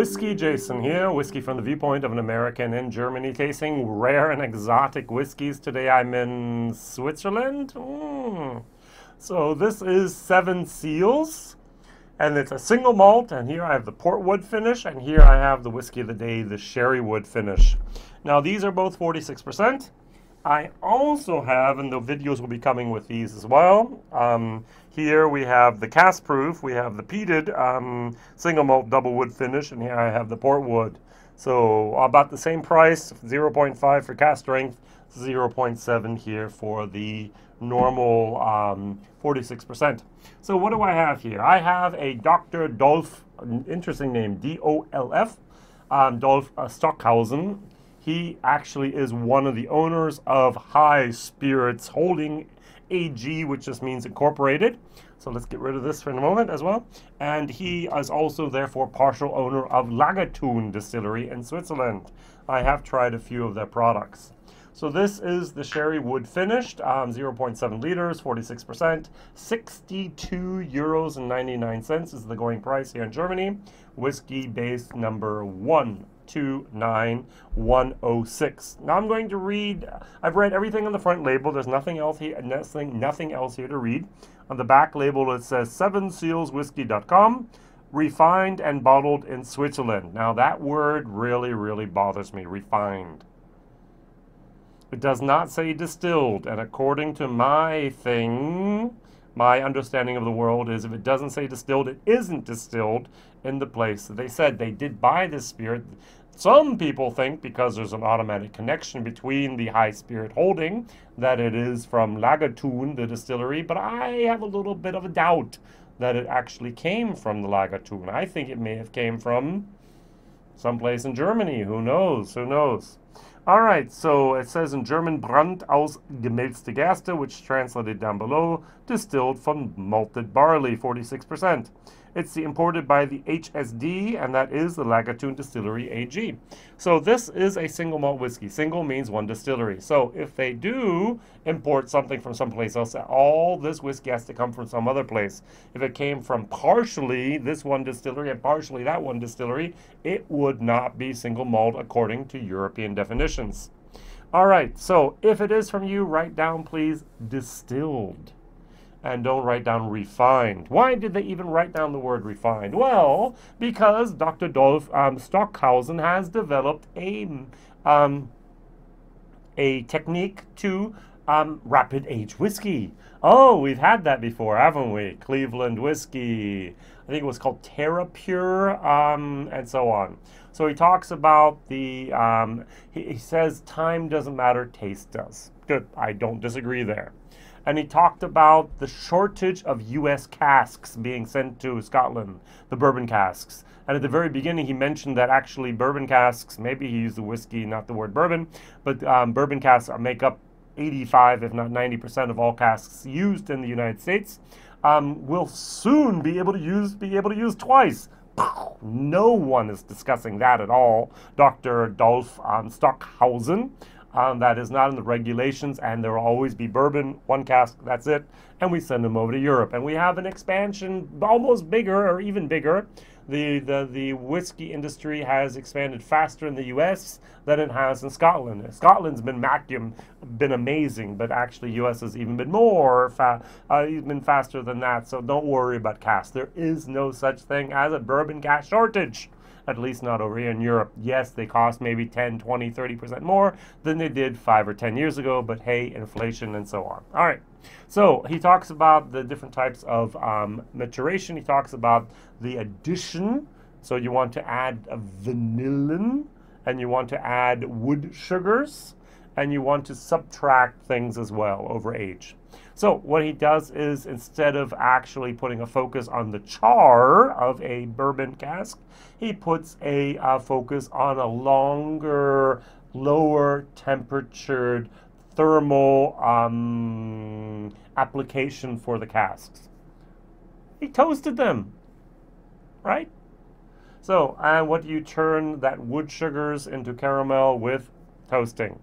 Whiskey Jason here, whiskey from the viewpoint of an American in Germany, tasting rare and exotic whiskeys. Today I'm in Switzerland. Mm. So this is Seven Seals, and it's a single malt, and here I have the port wood finish, and here I have the whiskey of the day, the sherry wood finish. Now these are both 46%. I also have, and the videos will be coming with these as well. Um, here we have the cask proof, we have the peated um, single malt double wood finish, and here I have the port wood. So about the same price, 0.5 for cask strength, 0.7 here for the normal 46%. Um, so what do I have here? I have a Dr. Dolf, interesting name, D-O-L-F, um, uh, Stockhausen he actually is one of the owners of High Spirits Holding AG, which just means incorporated. So let's get rid of this for a moment as well. And he is also therefore partial owner of Langatun Distillery in Switzerland. I have tried a few of their products. So this is the sherry wood finished, um, 0.7 liters, 46%, 62 euros and 99 cents is the going price here in Germany. Whiskybase number one. 29106. Now I'm going to read, I've read everything on the front label. There's nothing else here, nothing, nothing else here to read. On the back label it says sevensealswhiskey.com, refined and bottled in Switzerland. Now that word really, really bothers me, refined. It does not say distilled, and according to my thing, my understanding of the world is if it doesn't say distilled, it isn't distilled in the place that they said. They did buy this spirit. Some people think because there's an automatic connection between the high spirit holding that it is from Langatun, the distillery, but I have a little bit of a doubt that it actually came from the Langatun. I think it may have came from someplace in Germany. Who knows? Who knows? All right, so it says in German Brand aus gemälzte Gerste, which translated down below, distilled from malted barley, 46%. It's imported by the HSD, and that is the Langatun Distillery AG. So this is a single malt whiskey. Single means one distillery. So if they do import something from someplace else, all this whiskey has to come from some other place. If it came from partially this one distillery and partially that one distillery, it would not be single malt according to European definitions. All right, so if it is from you, write down, please, distilled and don't write down refined. Why did they even write down the word refined? Well, because Dr. Dolf um, Stockhausen has developed a, um, a technique to um, rapid age whiskey. Oh, we've had that before, haven't we? Cleveland whiskey. I think it was called TerraPure um, and so on. So he talks about the, um, he, he says time doesn't matter, taste does. Good, I don't disagree there and he talked about the shortage of U.S. casks being sent to Scotland, the bourbon casks. And at the very beginning, he mentioned that actually bourbon casks, maybe he used the whiskey, not the word bourbon, but um, bourbon casks make up 85, if not 90% of all casks used in the United States. Um, will soon be able to use be able to use twice. No one is discussing that at all. Dr. Dolf um, Stockhausen um, that is not in the regulations, and there will always be bourbon, one cask, that's it, and we send them over to Europe. And we have an expansion almost bigger or even bigger. The, the, the whiskey industry has expanded faster in the US than it has in Scotland. Scotland's been vacuum, been amazing, but actually US has even been more, fa- uh, been faster than that. So don't worry about cask. There is no such thing as a bourbon cask shortage at least not over here in Europe. Yes, they cost maybe 10, 20, 30% more than they did five or 10 years ago, but hey, inflation and so on. All right. So he talks about the different types of um, maturation. He talks about the addition. So you want to add vanillin and you want to add wood sugars and you want to subtract things as well over age. So what he does is instead of actually putting a focus on the char of a bourbon cask, he puts a uh, focus on a longer, lower temperatured thermal um, application for the casks. He toasted them, right? So, and what do you turn that wood sugars into caramel with? Toasting.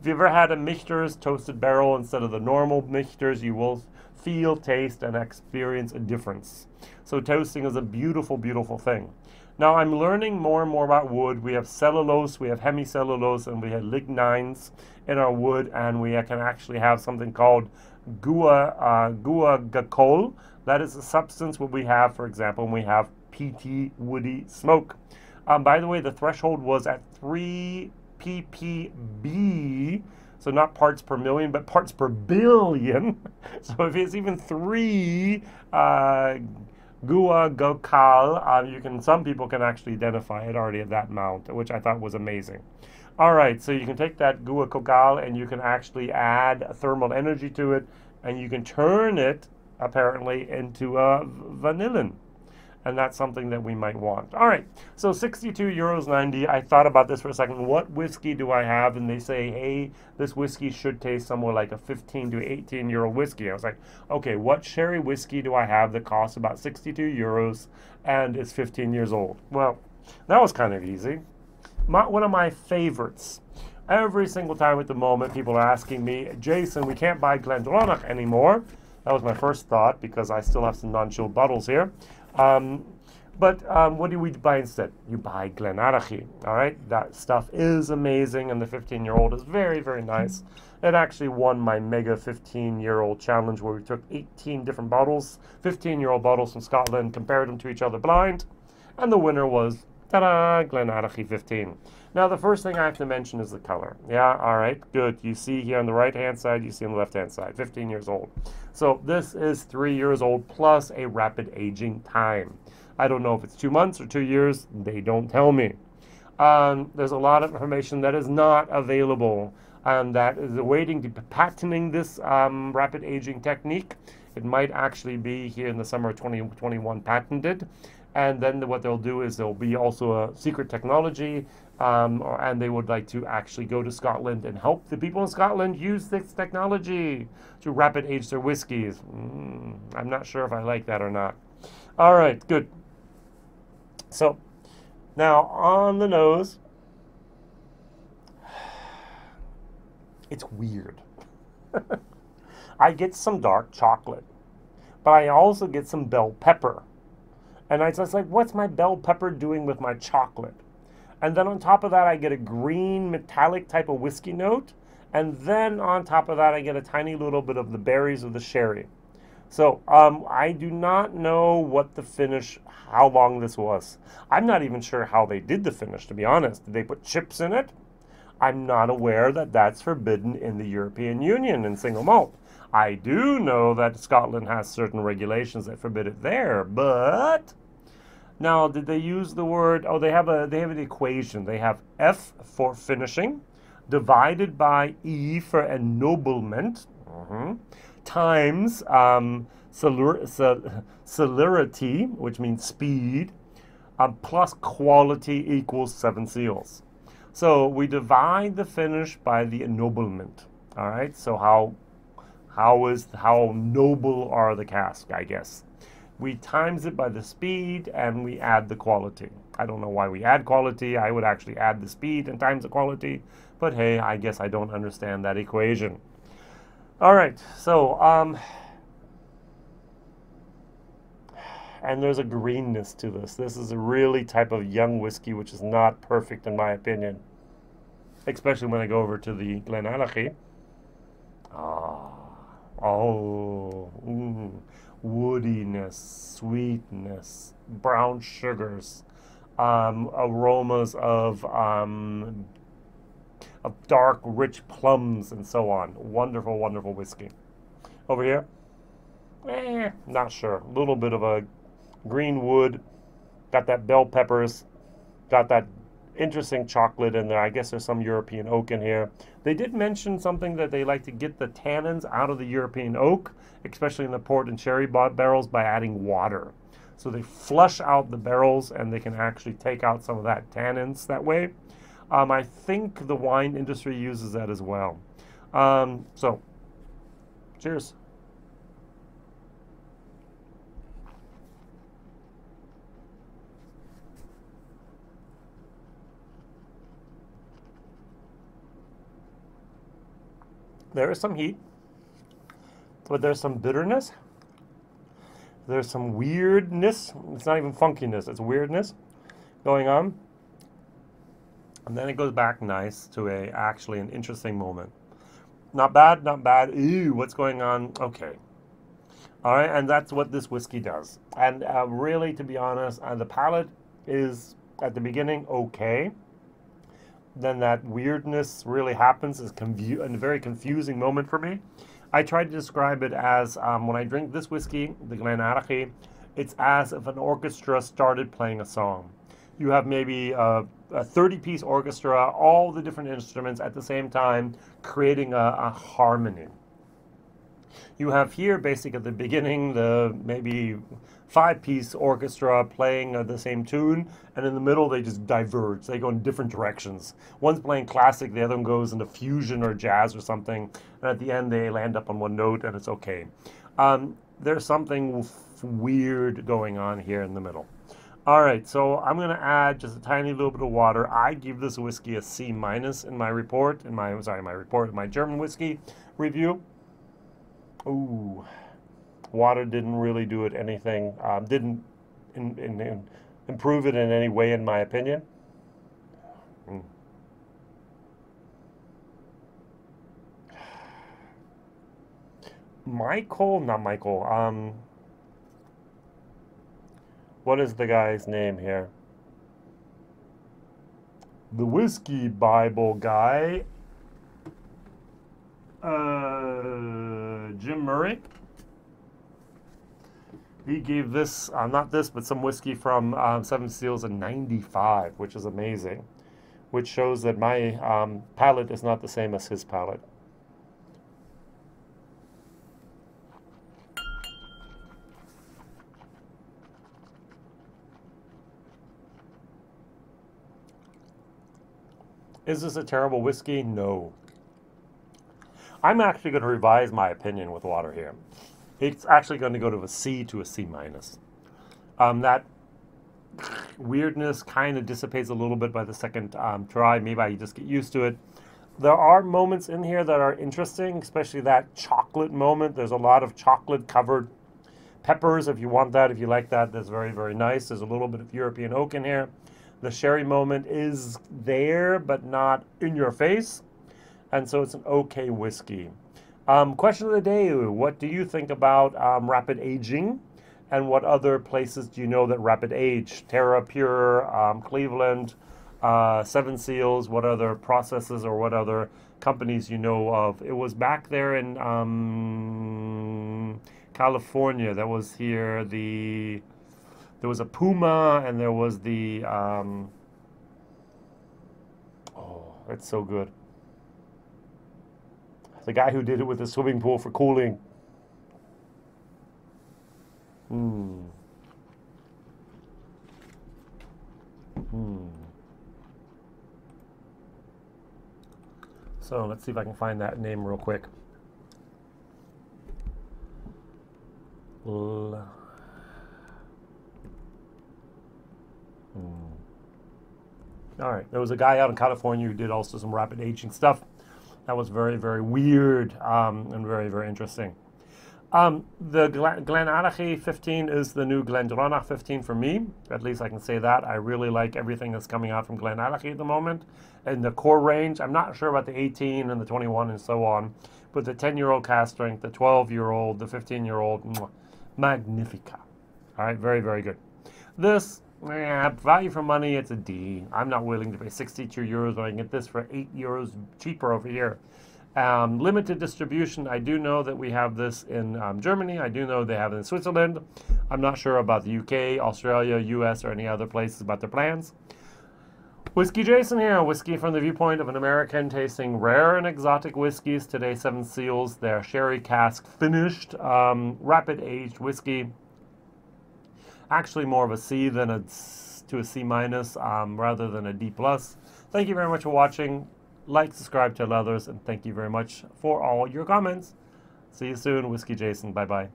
If you've ever had a Michter's toasted barrel instead of the normal Michter's, you will feel, taste, and experience a difference. So toasting is a beautiful, beautiful thing. Now I'm learning more and more about wood. We have cellulose, we have hemicellulose, and we have lignins in our wood, and we can actually have something called gua uh, guaiacol. That is a substance what we have, for example, when we have PT woody smoke. Um, by the way, the threshold was at 3 ppb, so not parts per million, but parts per billion. so if it's even 3 uh, guaiacol, uh, you can some people can actually identify it already at that amount, which I thought was amazing. All right, so you can take that guaiacol and you can actually add thermal energy to it, and you can turn it apparently into a vanillin and that's something that we might want. All right, so 62 euros 90. I thought about this for a second. What whiskey do I have? And they say, hey, this whiskey should taste somewhere like a 15 to 18 euro whiskey. I was like, okay, what sherry whiskey do I have that costs about 62 euros and is 15 years old? Well, that was kind of easy. My, one of my favorites. Every single time at the moment, people are asking me, Jason, we can't buy Glendronach anymore. That was my first thought because I still have some non-chilled bottles here. Um, but um, what do we buy instead? You buy Glenallachie, all right? That stuff is amazing, and the 15-year-old is very, very nice. It actually won my mega 15-year-old challenge where we took 18 different bottles, 15-year-old bottles from Scotland, compared them to each other blind, and the winner was, ta-da, Glenallachie 15. Now, the first thing I have to mention is the color. Yeah, all right, good. You see here on the right-hand side, you see on the left-hand side, 15 years old. So this is three years old plus a rapid aging time. I don't know if it's two months or two years. They don't tell me. Um, there's a lot of information that is not available and that is awaiting the patenting this um, rapid aging technique. It might actually be here in the summer of 2021 patented. And then what they'll do is there'll be also a secret technology um, or, and they would like to actually go to Scotland and help the people in Scotland use this technology to rapid age their whiskies. Mm, I'm not sure if I like that or not. All right, good. So now on the nose, it's weird. I get some dark chocolate, but I also get some bell pepper. And I was like, what's my bell pepper doing with my chocolate? And then on top of that, I get a green metallic type of whiskey note. And then on top of that, I get a tiny little bit of the berries of the sherry. So um, I do not know what the finish, how long this was. I'm not even sure how they did the finish, to be honest. Did they put chips in it? I'm not aware that that's forbidden in the European Union in single malt. I do know that Scotland has certain regulations that forbid it there, but now, did they use the word? Oh, they have a they have an equation. They have F for finishing, divided by E for ennoblement, mm-hmm, times um, celerity, which means speed, uh, plus quality equals seven seals. So we divide the finish by the ennoblement. All right. So how how is how noble are the cask? I guess we times it by the speed and we add the quality. I don't know why we add quality. I would actually add the speed and times the quality, but hey, I guess I don't understand that equation. All right, so, um, and there's a greenness to this. This is a really type of young whiskey, which is not perfect in my opinion, especially when I go over to the Glenallachie. Ah, oh, woodiness, sweetness, brown sugars, um, aromas of, um, of dark, rich plums, and so on. Wonderful, wonderful whiskey. Over here, eh, not sure. A little bit of a green wood, got that bell peppers, got that interesting chocolate in there. I guess there's some European oak in here. They did mention something that they like to get the tannins out of the European oak, especially in the port and sherry barrels, by adding water. So they flush out the barrels and they can actually take out some of that tannins that way. Um, I think the wine industry uses that as well. Um, so, cheers. There is some heat. but there's some bitterness. There's some weirdness. It's not even funkiness, it's weirdness going on. And then it goes back nice to a actually an interesting moment. Not bad, not bad. Ew, what's going on? Okay. All right, and that's what this whiskey does. And uh, really, to be honest, uh, the palate is at the beginning okay. Then that weirdness really happens. is confu- a very confusing moment for me. I tried to describe it as um, when I drink this whiskey, the Glenallachie, it's as if an orchestra started playing a song. You have maybe a, a 30 piece orchestra, all the different instruments at the same time, creating a, a harmony. You have here, basically at the beginning, the maybe five piece orchestra playing uh, the same tune, and in the middle they just diverge. They go in different directions. One's playing classic, the other one goes into fusion or jazz or something, and at the end they land up on one note, and it's okay. Um, there's something weird going on here in the middle. All right, so I'm going to add just a tiny little bit of water. I give this whiskey a C minus in my report, in my sorry, my report, in my German whiskey review. Ooh, water didn't really do it anything. Um, didn't in, in, in improve it in any way, in my opinion. Mm. Michael, not Michael. Um, what is the guy's name here? The whiskey Bible guy. Uh, Jim Murray. He gave this, uh, not this, but some whiskey from um, Seven Seals in 95, which is amazing. Which shows that my um, palate is not the same as his palate. Is this a terrible whiskey? No. I'm actually going to revise my opinion with water here. It's actually going to go to a C to a C minus. Um, that weirdness kind of dissipates a little bit by the second um, try. Maybe I just get used to it. There are moments in here that are interesting, especially that chocolate moment. There's a lot of chocolate covered peppers if you want that, if you like that. That's very, very nice. There's a little bit of European oak in here. The sherry moment is there, but not in your face. And so it's an okay whiskey. Um, question of the day What do you think about um, rapid aging? And what other places do you know that rapid age? Terra Pure, um, Cleveland, uh, Seven Seals, what other processes or what other companies you know of? It was back there in um, California that was here. The there was a Puma and there was the um, oh, it's so good. The guy who did it with the swimming pool for cooling. Hmm. Hmm. So let's see if I can find that name real quick. L Hmm. All right, there was a guy out in California who did also some rapid aging stuff. That was very, very weird um, and very, very interesting. Um, the Glen- Glenallachie 15 is the new Glendronach 15 for me. At least I can say that. I really like everything that's coming out from Glenallachie at the moment. And the core range, I'm not sure about the 18 and the 21 and so on, but the 10 year old cask strength, the 12 year old, the 15 year old, magnifica. All right, very, very good. This value for money, it's a D. I'm not willing to pay 62 euros when I can get this for 8 euros cheaper over here. Um, limited distribution, I do know that we have this in um, Germany. I do know they have it in Switzerland. I'm not sure about the UK, Australia, US, or any other places about their plans. Whiskey Jason here, whiskey from the viewpoint of an American tasting rare and exotic whiskeys. Today, Seven Seals, their sherry cask finished, um, rapid aged whiskey actually more of a C than a to a C minus um, rather than a D plus. Thank you very much for watching. Like, subscribe, tell others, and thank you very much for all your comments. See you soon, Whiskey Jason. Bye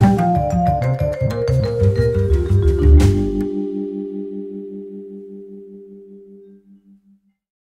bye.